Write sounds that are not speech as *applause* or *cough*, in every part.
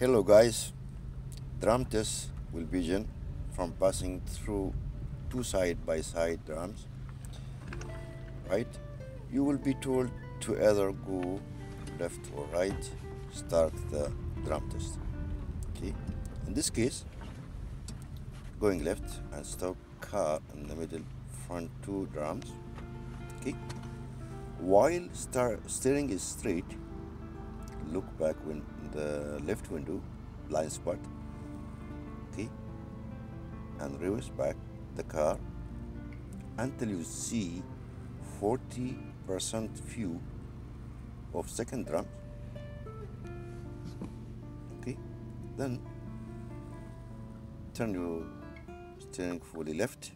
Hello guys, drum test will begin from passing through two side by side drums. Right? You will be told to either go left or right, start the drum test. Okay? In this case, going left and stop car in the middle front two drums. Okay? While steering is straight, look back when the left window blind spot okay and reverse back the car until you see 40% view of second drum okay then turn your steering fully left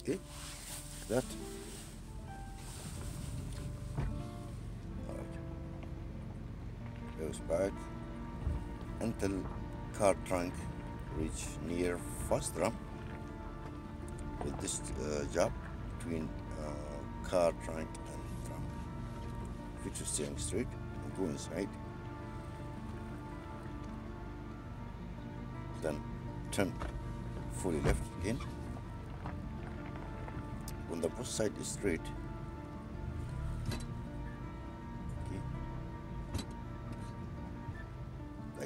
okay that goes back until car trunk reach near drum with this uh, job between uh, car trunk and drum fix your steering straight and go inside then turn fully left again. When the both side is straight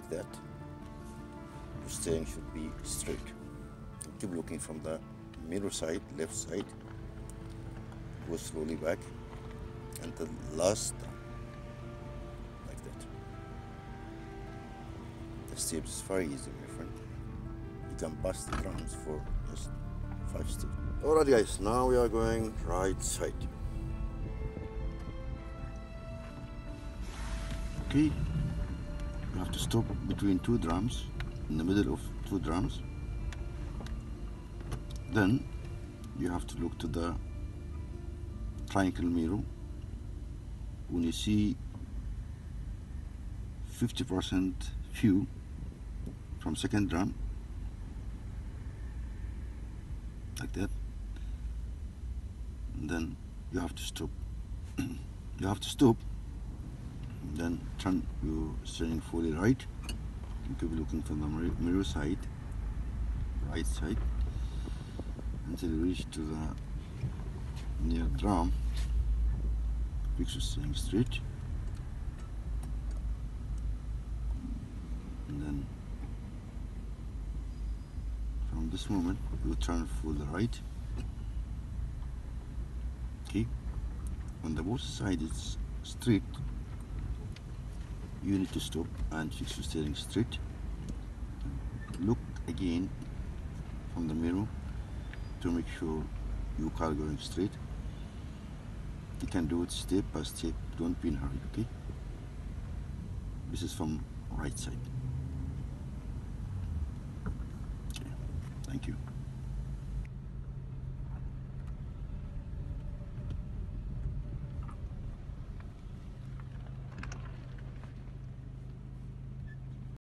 like that. Your steering should be straight. Keep looking from the mirror side left side. Go slowly back. And the last like that. The steps is very easy my friend. You can pass the drums for just five steps. Alright guys now we are going right side. Okay you have to stop between two drums in the middle of two drums. Then you have to look to the triangle mirror. When you see 50% view from second drum like that and then you have to stop. *clears throat* You have to stop then turn your steering fully right. You could be looking from the mirror side right side. Until you reach to the near drum fix your steering straight. And then from this moment you turn fully right. Okay? On the both side is straight you need to stop and fix your steering straight. Look again from the mirror to make sure your car going straight. You can do it step by step. Don't be in a hurry okay? This is from right side. Okay. Thank you